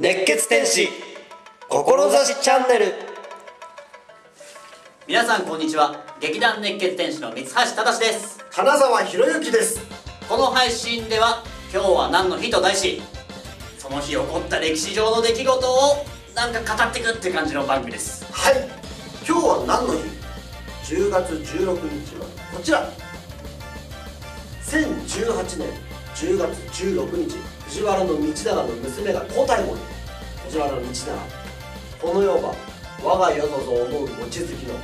熱血天使志チャンネル。皆さんこんにちは。劇団熱血天使の三橋忠です。金沢博之です。この配信では今日は何の日と題しその日起こった歴史上の出来事をなんか語っていくって感じの番組です。はい。今日は何の日？10月16日はこちら。1018年10月16日藤原道長の娘が皇太后に藤原道長この世は我が世ぞぞ思う望月の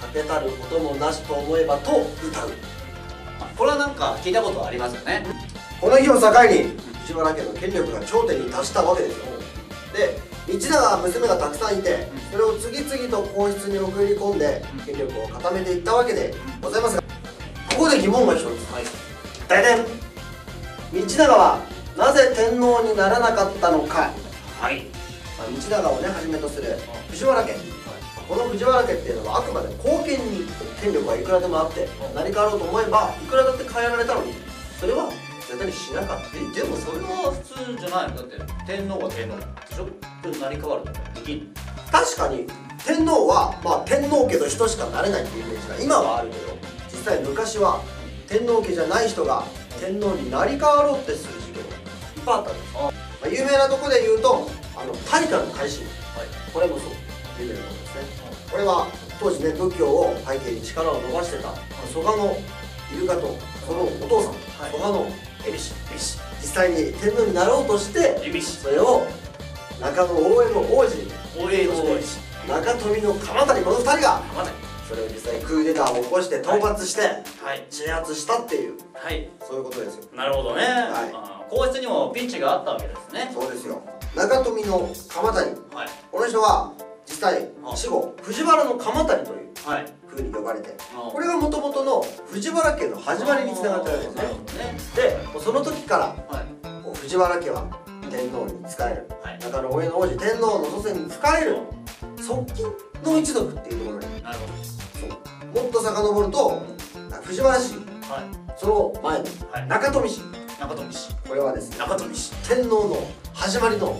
欠けたることもなしと思えばと歌う。これはなんか聞いたことありますよね。この日を境に藤原家の権力が頂点に達したわけですよ。で道長は娘がたくさんいてそれを次々と皇室に送り込んで権力を固めていったわけでございますがここで疑問が一つ。はい。大体道長はなぜ天皇にならなかったのか。はいまあ道長をねはじめとする藤原家。この藤原家っていうのはあくまで後見に権力はいくらでもあって何かあろうと思えばいくらだって変えられたのにそれは絶対にしなかった。えでもそれは普通じゃない。のだって天皇は天皇でしょ？それ成り代わるとかできん確かに天皇は、まあ、天皇家の人しかなれないっていうイメージが今はあるけど実際昔は天皇家じゃない人が天皇になり変わろうってする事件がいっぱいあったんです、まあ、有名なとこで言うとあの大化の改新これもそう有名なとこですね。これは当時ね仏教を背景に力を伸ばしてた蘇我のイルカとそのお父さん、蘇我の恵比寿。実際に天皇になろうとしてそれを中野大江の王子大江の王子。中富の鎌谷この2人がそれを実際にクーデターを起こして討伐してはい。鎮圧したっていうはい。そういうことですよ。なるほどね、い。あー皇室にもピンチがあったわけですね。そうですよ中富の鎌谷。はい。この人は実際あ死後藤原の鎌谷というはい。風に呼ばれてあこれがもともとの藤原家の始まりにつながってるわけですね。でその時からはい。こう藤原家は天皇に仕える。はい。中野上の王子天皇の祖先に仕える。側近の一族っていうところになるほそうもっと遡ると藤原氏どはい。その前のはい。中富氏中富氏これはですね中富氏天皇の始まりのはい。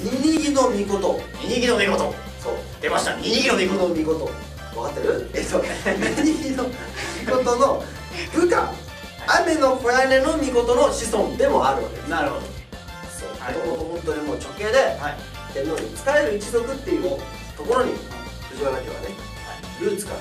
二木の御事。二木の御事。そう。出ました。二木の二木御事。の分かってる？えっと二木の御事の部下。雨の小屋根の御事の子孫でもあるわけです。なるほど。そう。はい。もともと本当にもう直系ではい。天皇に仕える一族っていうところに藤原家はねルーツから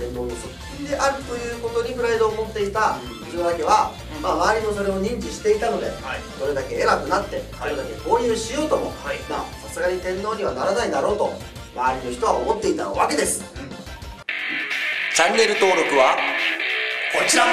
天皇の側近であるということにプライドを持っていた藤原家は、うん。まあ、周りもそれを認知していたのではい。どれだけ偉くなってどはい。れだけ交流しようとも、さすがに天皇にはならないだろうと周りの人は思っていたわけです。チャンネル登録はこちら